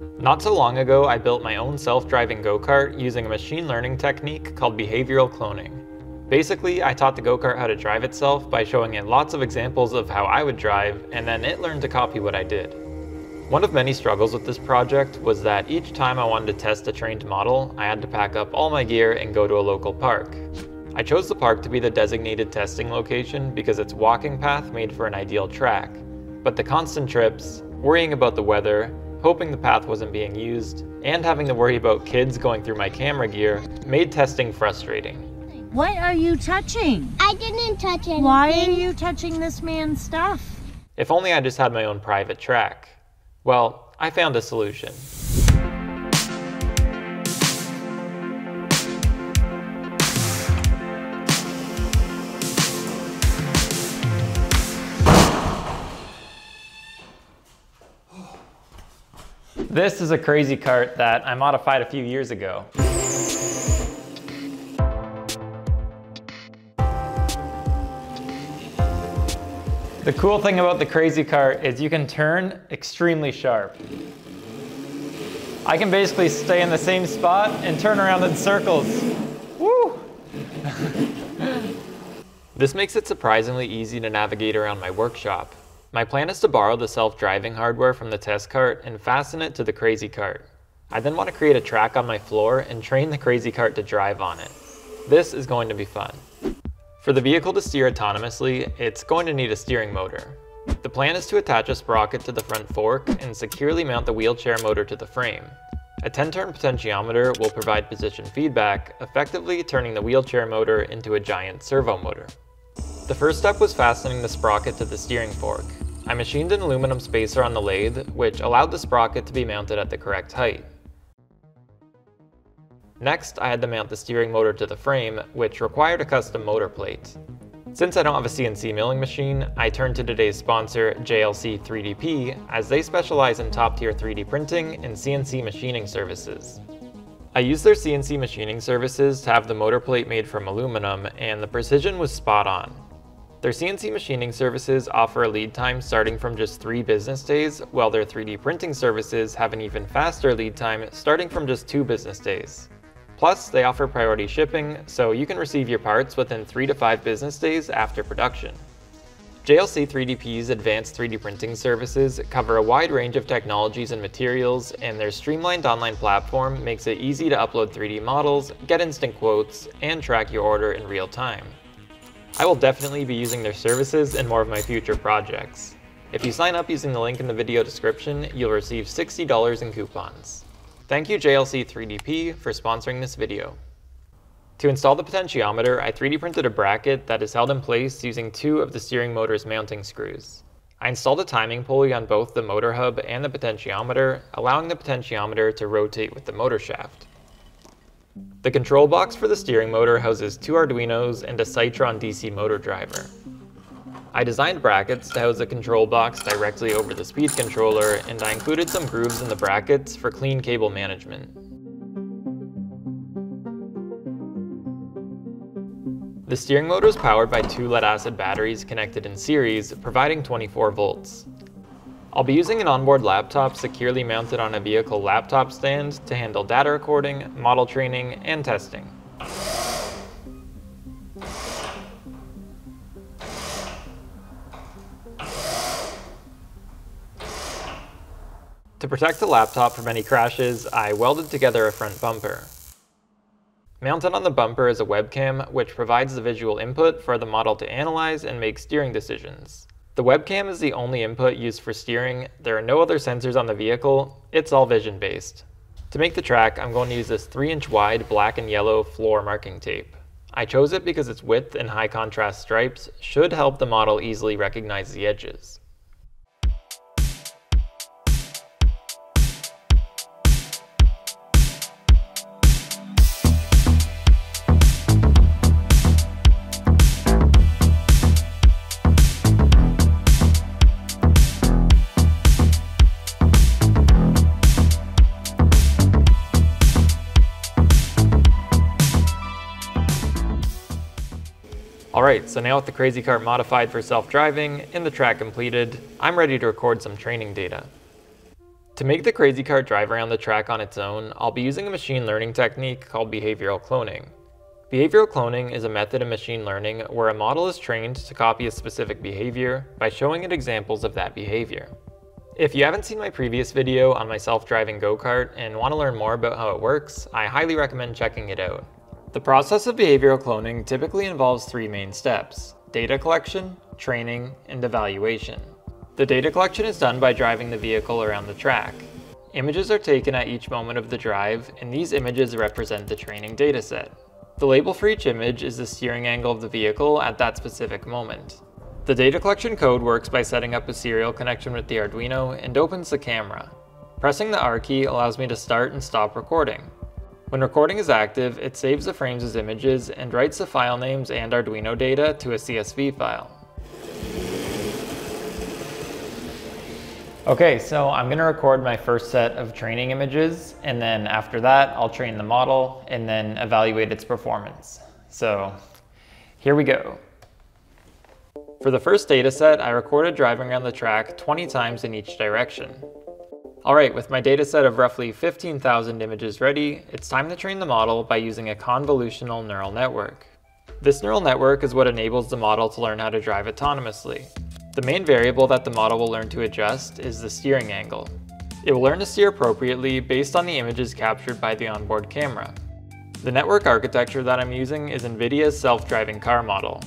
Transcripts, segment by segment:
Not so long ago, I built my own self-driving go-kart using a machine learning technique called behavioral cloning. Basically, I taught the go-kart how to drive itself by showing it lots of examples of how I would drive, and then it learned to copy what I did. One of many struggles with this project was that each time I wanted to test a trained model, I had to pack up all my gear and go to a local park. I chose the park to be the designated testing location because its walking path made for an ideal track, but the constant trips, worrying about the weather, hoping the path wasn't being used, and having to worry about kids going through my camera gear made testing frustrating. What are you touching? I didn't touch anything. Why are you touching this man's stuff? If only I just had my own private track. Well, I found a solution. This is a crazy cart that I modified a few years ago. The cool thing about the Crazy Cart is you can turn extremely sharp. I can basically stay in the same spot and turn around in circles. Woo! this makes it surprisingly easy to navigate around my workshop. My plan is to borrow the self-driving hardware from the test cart and fasten it to the Crazy Cart. I then want to create a track on my floor and train the Crazy Cart to drive on it. This is going to be fun. For the vehicle to steer autonomously, it's going to need a steering motor. The plan is to attach a sprocket to the front fork and securely mount the wheelchair motor to the frame. A 10-turn potentiometer will provide position feedback, effectively turning the wheelchair motor into a giant servo motor. The first step was fastening the sprocket to the steering fork. I machined an aluminum spacer on the lathe, which allowed the sprocket to be mounted at the correct height. Next, I had to mount the steering motor to the frame, which required a custom motor plate. Since I don't have a CNC milling machine, I turned to today's sponsor, JLC 3DP, as they specialize in top-tier 3D printing and CNC machining services. I used their CNC machining services to have the motor plate made from aluminum, and the precision was spot on. Their CNC machining services offer a lead time starting from just 3 business days, while their 3D printing services have an even faster lead time starting from just 2 business days. Plus, they offer priority shipping, so you can receive your parts within 3 to 5 business days after production. JLC 3DP's advanced 3D printing services cover a wide range of technologies and materials, and their streamlined online platform makes it easy to upload 3D models, get instant quotes, and track your order in real time. I will definitely be using their services in more of my future projects. If you sign up using the link in the video description, you'll receive $60 in coupons. Thank you JLC 3DP for sponsoring this video. To install the potentiometer, I 3D printed a bracket that is held in place using two of the steering motor's mounting screws. I installed a timing pulley on both the motor hub and the potentiometer, allowing the potentiometer to rotate with the motor shaft. The control box for the steering motor houses two Arduinos and a Cytron DC motor driver. I designed brackets to house the control box directly over the speed controller, and I included some grooves in the brackets for clean cable management. The steering motor is powered by two lead-acid batteries connected in series, providing 24 volts. I'll be using an onboard laptop securely mounted on a vehicle laptop stand to handle data recording, model training, and testing. To protect the laptop from any crashes, I welded together a front bumper. Mounted on the bumper is a webcam, which provides the visual input for the model to analyze and make steering decisions. The webcam is the only input used for steering, there are no other sensors on the vehicle, it's all vision based. To make the track, I'm going to use this 3 inch wide black and yellow floor marking tape. I chose it because its width and high contrast stripes should help the model easily recognize the edges. Alright, so now with the Crazy Cart modified for self-driving and the track completed, I'm ready to record some training data. To make the crazy cart drive around the track on its own, I'll be using a machine learning technique called behavioral cloning. Behavioral cloning is a method in machine learning where a model is trained to copy a specific behavior by showing it examples of that behavior. If you haven't seen my previous video on my self-driving go-kart and want to learn more about how it works, I highly recommend checking it out. The process of behavioral cloning typically involves three main steps, data collection, training, and evaluation. The data collection is done by driving the vehicle around the track. Images are taken at each moment of the drive, and these images represent the training dataset. The label for each image is the steering angle of the vehicle at that specific moment. The data collection code works by setting up a serial connection with the Arduino and opens the camera. Pressing the R key allows me to start and stop recording. When recording is active, it saves the frames as images and writes the file names and Arduino data to a CSV file. Okay, so I'm gonna record my first set of training images, and then after that, I'll train the model and then evaluate its performance. So here we go. For the first data set, I recorded driving around the track 20 times in each direction. Alright, with my data set of roughly 15,000 images ready, it's time to train the model by using a convolutional neural network. This neural network is what enables the model to learn how to drive autonomously. The main variable that the model will learn to adjust is the steering angle. It will learn to steer appropriately based on the images captured by the onboard camera. The network architecture that I'm using is NVIDIA's self-driving car model.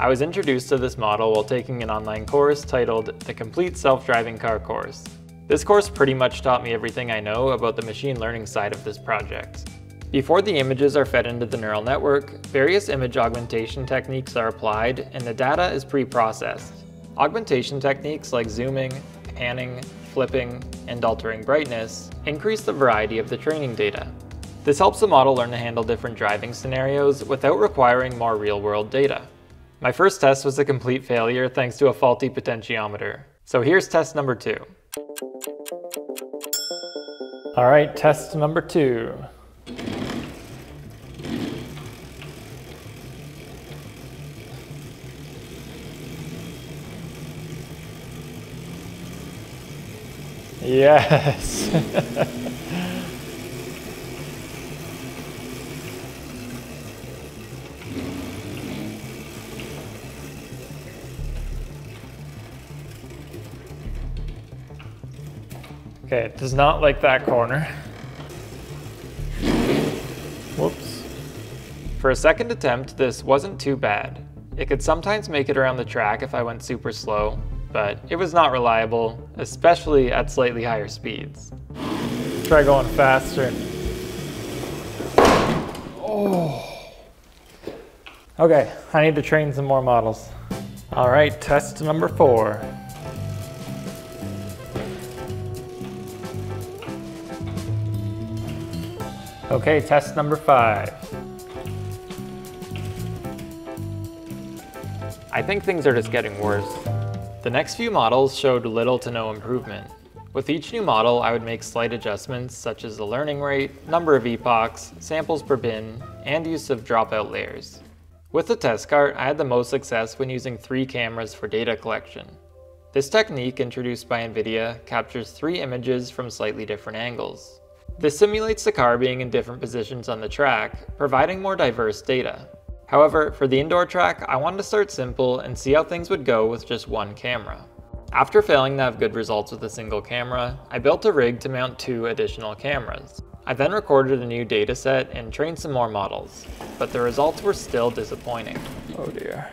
I was introduced to this model while taking an online course titled The Complete Self-Driving Car Course. This course pretty much taught me everything I know about the machine learning side of this project. Before the images are fed into the neural network, various image augmentation techniques are applied and the data is pre-processed. Augmentation techniques like zooming, panning, flipping, and altering brightness increase the variety of the training data. This helps the model learn to handle different driving scenarios without requiring more real-world data. My first test was a complete failure thanks to a faulty potentiometer. So here's test number two. All right, test number two. Yes. okay, it does not like that corner. Whoops. For a second attempt, this wasn't too bad. It could sometimes make it around the track if I went super slow, but it was not reliable, especially at slightly higher speeds. Try going faster. Oh. Okay, I need to train some more models. All right, test number four. Okay, test number five. I think things are just getting worse. The next few models showed little to no improvement. With each new model, I would make slight adjustments such as the learning rate, number of epochs, samples per bin, and use of dropout layers. With the test cart, I had the most success when using three cameras for data collection. This technique, introduced by NVIDIA, captures three images from slightly different angles. This simulates the car being in different positions on the track, providing more diverse data. However, for the indoor track, I wanted to start simple and see how things would go with just one camera. After failing to have good results with a single camera, I built a rig to mount two additional cameras. I then recorded a new dataset and trained some more models, but the results were still disappointing. Oh dear.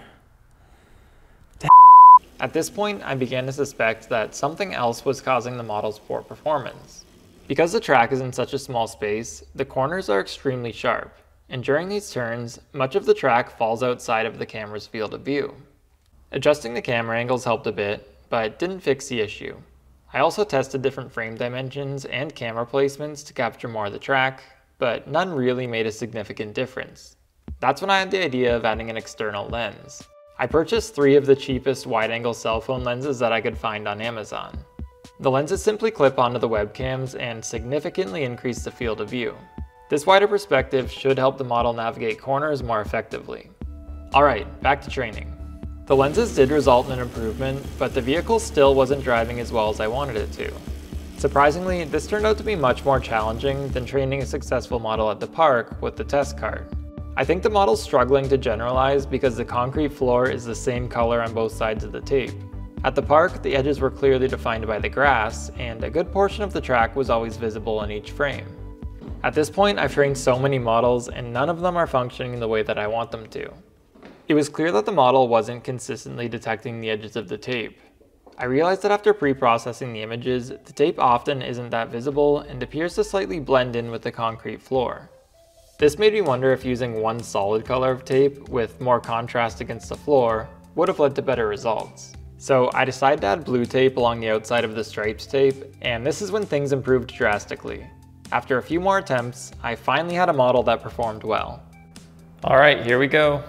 At this point, I began to suspect that something else was causing the model's poor performance. Because the track is in such a small space, the corners are extremely sharp, and during these turns, much of the track falls outside of the camera's field of view. Adjusting the camera angles helped a bit, but didn't fix the issue. I also tested different frame dimensions and camera placements to capture more of the track, but none really made a significant difference. That's when I had the idea of adding an external lens. I purchased three of the cheapest wide-angle cell phone lenses that I could find on Amazon. The lenses simply clip onto the webcams and significantly increase the field of view. This wider perspective should help the model navigate corners more effectively. Alright, back to training. The lenses did result in an improvement, but the vehicle still wasn't driving as well as I wanted it to. Surprisingly, this turned out to be much more challenging than training a successful model at the park with the test cart. I think the model's struggling to generalize because the concrete floor is the same color on both sides of the tape. At the park, the edges were clearly defined by the grass, and a good portion of the track was always visible in each frame. At this point, I've trained so many models, and none of them are functioning the way that I want them to. It was clear that the model wasn't consistently detecting the edges of the tape, I realized that after pre-processing the images, the tape often isn't that visible and appears to slightly blend in with the concrete floor. This made me wonder if using one solid color of tape with more contrast against the floor would have led to better results. So I decided to add blue tape along the outside of the stripes tape, and this is when things improved drastically. After a few more attempts, I finally had a model that performed well. Alright, here we go.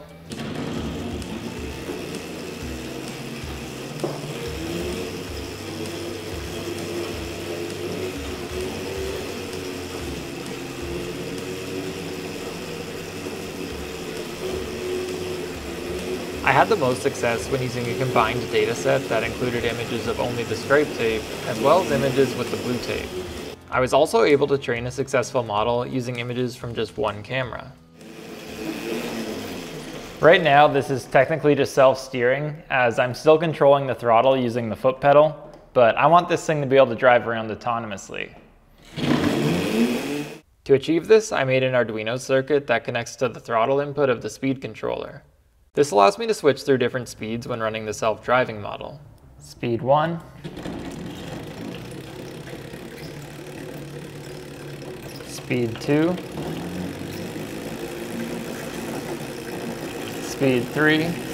Had the most success when using a combined dataset that included images of only the stripe tape, as well as images with the blue tape. I was also able to train a successful model using images from just one camera. Right now, this is technically just self-steering, as I'm still controlling the throttle using the foot pedal, but I want this thing to be able to drive around autonomously. To achieve this, I made an Arduino circuit that connects to the throttle input of the speed controller. This allows me to switch through different speeds when running the self-driving model. Speed 1. Speed 2. Speed 3.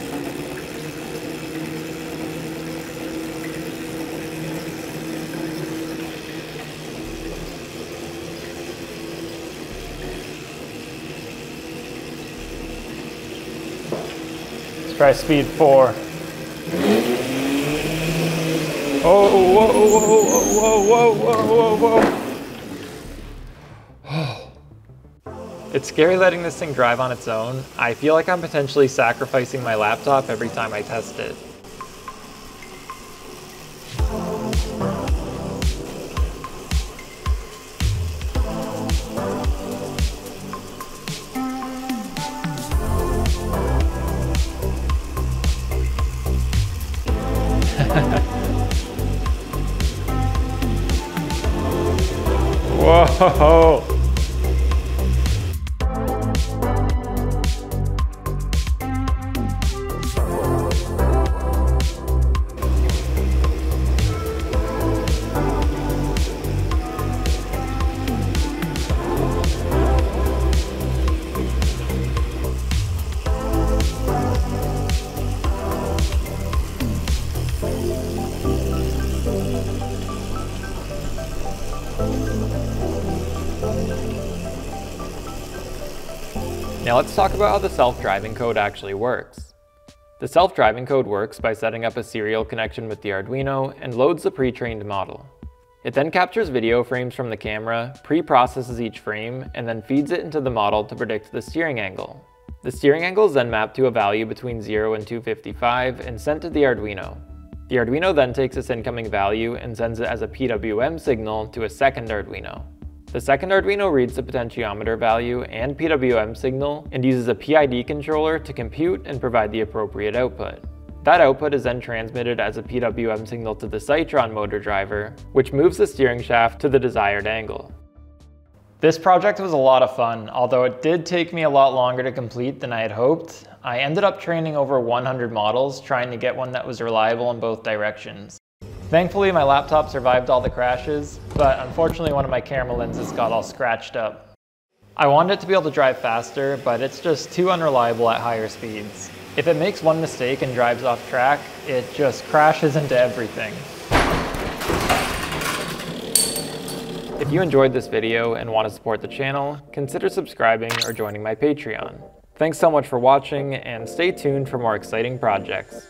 Try speed four. Oh, whoa, whoa, whoa, whoa, whoa, whoa, whoa. It's scary letting this thing drive on its own. I feel like I'm potentially sacrificing my laptop every time I test it. Whoa! Now let's talk about how the self-driving code actually works. The self-driving code works by setting up a serial connection with the Arduino and loads the pre-trained model. It then captures video frames from the camera, pre-processes each frame, and then feeds it into the model to predict the steering angle. The steering angle is then mapped to a value between 0 and 255 and sent to the Arduino. The Arduino then takes this incoming value and sends it as a PWM signal to a second Arduino. The second Arduino reads the potentiometer value and PWM signal and uses a PID controller to compute and provide the appropriate output. That output is then transmitted as a PWM signal to the Cytron motor driver, which moves the steering shaft to the desired angle. This project was a lot of fun, although it did take me a lot longer to complete than I had hoped. I ended up training over 100 models, trying to get one that was reliable in both directions. Thankfully, my laptop survived all the crashes, but unfortunately one of my camera lenses got all scratched up. I wanted it to be able to drive faster, but it's just too unreliable at higher speeds. If it makes one mistake and drives off track, it just crashes into everything. If you enjoyed this video and want to support the channel, consider subscribing or joining my Patreon. Thanks so much for watching, and stay tuned for more exciting projects.